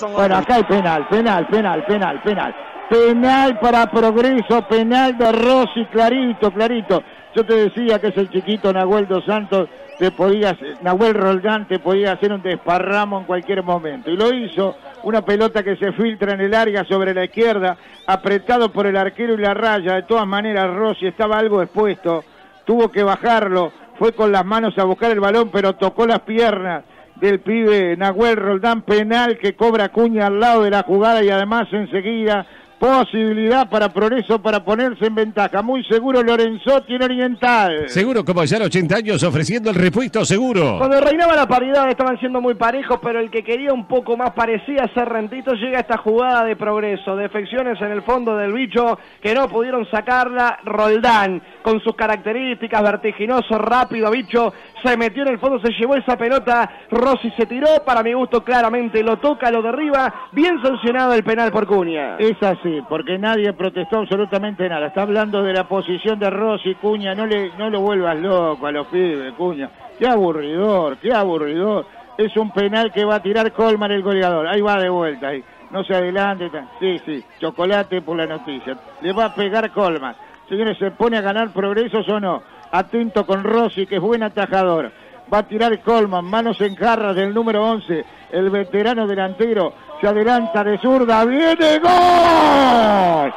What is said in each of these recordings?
Bueno, acá hay penal, penal, penal, penal, penal. Penal para Progreso, penal de Rossi, clarito, clarito. Yo te decía que es el chiquito Nahuel Dos Santos, te podía, Nahuel Roldán te podía hacer un desparramo en cualquier momento. Y lo hizo, una pelota que se filtra en el área sobre la izquierda, apretado por el arquero y la raya. De todas maneras, Rossi estaba algo expuesto, tuvo que bajarlo, fue con las manos a buscar el balón, pero tocó las piernas del pibe Nahuel Roldán, penal que cobra Cuña al lado de la jugada y además enseguida posibilidad para Progreso para ponerse en ventaja. Muy seguro Lorenzo tiene Oriental. Seguro como ya 80 años ofreciendo el repuesto seguro. Cuando reinaba la paridad estaban siendo muy parejos, pero el que quería un poco más parecía ser Rentito. Llega esta jugada de progreso, defecciones en el fondo del bicho que no pudieron sacarla. Roldán, con sus características, vertiginoso, rápido, bicho, se metió en el fondo, se llevó esa pelota. Rossi se tiró, para mi gusto claramente lo toca, lo derriba. Bien sancionado el penal por Cuña. Es así porque nadie protestó absolutamente nada. Está hablando de la posición de Rossi, Cuña, no, le, no lo vuelvas loco a los pibes, Cuña. Qué aburridor, qué aburridor. Es un penal que va a tirar Colmar el goleador. Ahí va de vuelta, ahí. No se adelante. Sí, sí, chocolate por la noticia. Le va a pegar Colmar. Señores, ¿se pone a ganar progresos o no? Atento con Rossi, que es buen atajador. Va a tirar Colman, manos en jarras del número 11, el veterano delantero se adelanta de zurda, viene gol.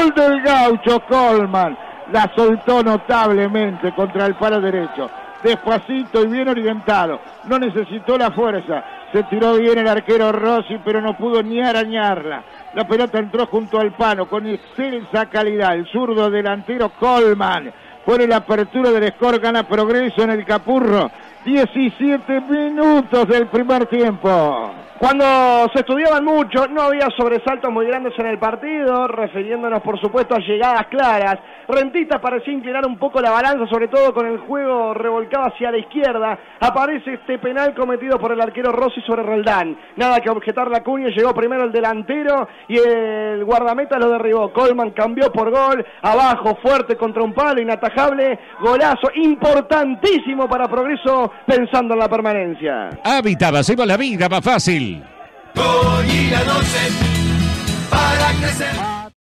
Gol del gaucho Colman. La soltó notablemente contra el palo derecho. Despacito y bien orientado. No necesitó la fuerza. Se tiró bien el arquero Rossi, pero no pudo ni arañarla. La pelota entró junto al pano con excelsa calidad. El zurdo delantero Colman pone la apertura del score, gana progreso en el Capurro. 17 minutos del primer tiempo. Cuando se estudiaban mucho, no había sobresaltos muy grandes en el partido, refiriéndonos por supuesto a llegadas claras. Rentita parecía inclinar un poco la balanza, sobre todo con el juego revolcado hacia la izquierda. Aparece este penal cometido por el arquero Rossi sobre Roldán. Nada que objetar la cuña, llegó primero el delantero y el guardameta lo derribó. Colman cambió por gol, abajo, fuerte contra un palo, inatajable, golazo importantísimo para Progreso pensando en la permanencia. Hábitat, hacemos la vida más fácil. Hoy y la noche para crecer.